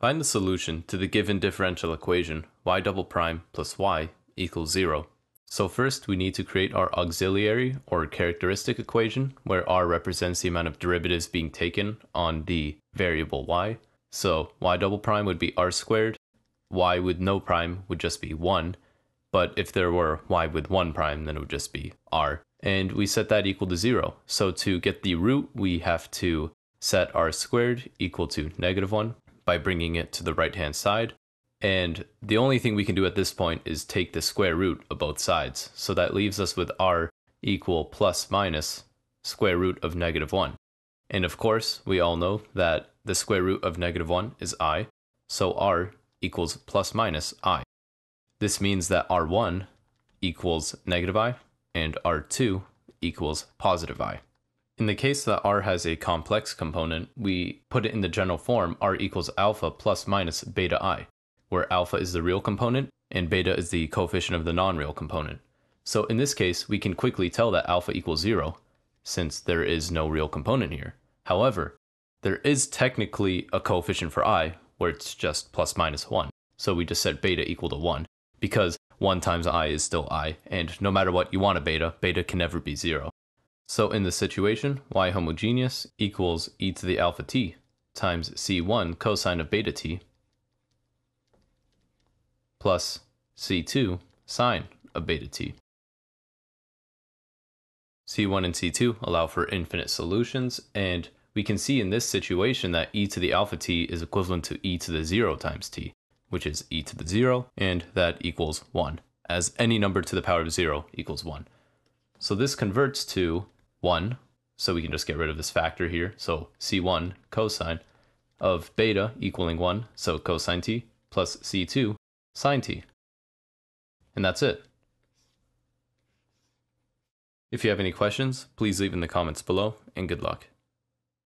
Find the solution to the given differential equation y double prime plus y equals 0. So first we need to create our auxiliary or characteristic equation where r represents the amount of derivatives being taken on the variable y. So y double prime would be r squared, y with no prime would just be 1, but if there were y with 1 prime then it would just be r. And we set that equal to 0. So to get the root we have to set r squared equal to negative 1 by bringing it to the right hand side. And the only thing we can do at this point is take the square root of both sides. So that leaves us with r equal plus minus square root of negative 1. And of course, we all know that the square root of negative 1 is i, so r equals plus minus i. This means that r1 equals negative i and r2 equals positive i. In the case that r has a complex component, we put it in the general form r equals alpha plus minus beta i, where alpha is the real component and beta is the coefficient of the non-real component. So in this case, we can quickly tell that alpha equals 0, since there is no real component here. However, there is technically a coefficient for i, where it's just plus minus 1. So we just set beta equal to 1, because 1 times i is still i, and no matter what you want a beta, beta can never be 0. So in this situation, y homogeneous equals e to the alpha t times c1 cosine of beta t plus c2 sine of beta t. C1 and C2 allow for infinite solutions, and we can see in this situation that e to the alpha t is equivalent to e to the 0 times t, which is e to the 0, and that equals 1, as any number to the power of 0 equals 1. So this converts to 1, so we can just get rid of this factor here. So C1 cosine of beta equaling 1, so cosine t, plus C2 sine t. And that's it. If you have any questions, please leave in the comments below, and good luck.